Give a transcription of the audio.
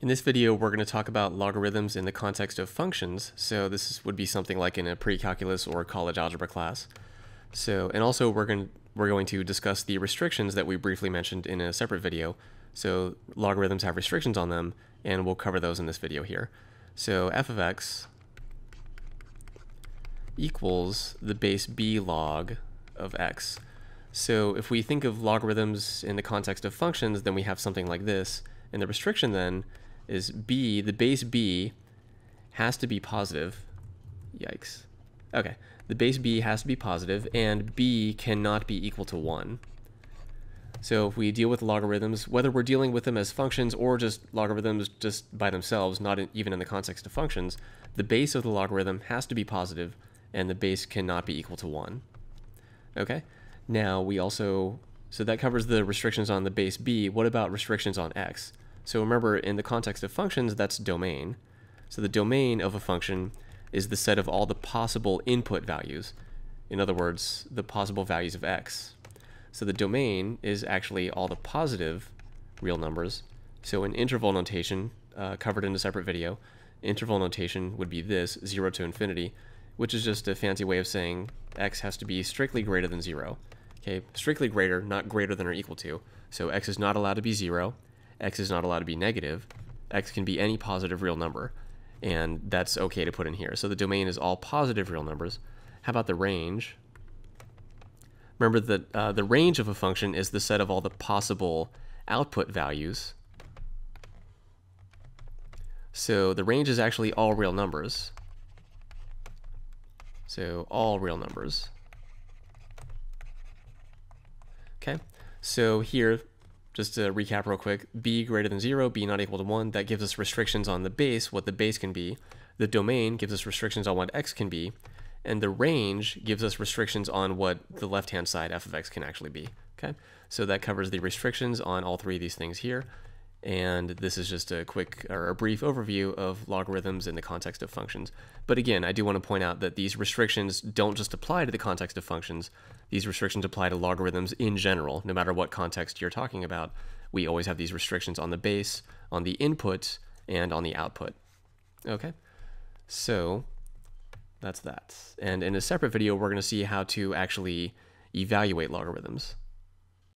In this video, we're going to talk about logarithms in the context of functions. So this is, would be something like in a pre-calculus or college algebra class. So, and also we're going we're going to discuss the restrictions that we briefly mentioned in a separate video. So logarithms have restrictions on them, and we'll cover those in this video here. So f of x equals the base b log of x. So if we think of logarithms in the context of functions, then we have something like this. And the restriction then is b, the base b has to be positive. Yikes. Okay, the base b has to be positive, and b cannot be equal to 1. So if we deal with logarithms, whether we're dealing with them as functions or just logarithms just by themselves, not in, even in the context of functions, the base of the logarithm has to be positive, and the base cannot be equal to 1. Okay, now we also, so that covers the restrictions on the base b. What about restrictions on x? So remember, in the context of functions, that's domain. So the domain of a function is the set of all the possible input values. In other words, the possible values of x. So the domain is actually all the positive real numbers. So in interval notation, uh, covered in a separate video, interval notation would be this, 0 to infinity, which is just a fancy way of saying x has to be strictly greater than 0. Okay, strictly greater, not greater than or equal to. So x is not allowed to be 0, x is not allowed to be negative. x can be any positive real number, and that's okay to put in here. So the domain is all positive real numbers. How about the range? Remember that uh, the range of a function is the set of all the possible output values. So the range is actually all real numbers. So all real numbers. Okay, so here just to recap real quick, b greater than 0, b not equal to 1, that gives us restrictions on the base, what the base can be. The domain gives us restrictions on what x can be. And the range gives us restrictions on what the left-hand side f of x can actually be. Okay, So that covers the restrictions on all three of these things here. And this is just a quick or a brief overview of logarithms in the context of functions. But again, I do want to point out that these restrictions don't just apply to the context of functions. These restrictions apply to logarithms in general, no matter what context you're talking about. We always have these restrictions on the base, on the input, and on the output. Okay, so that's that. And in a separate video, we're going to see how to actually evaluate logarithms.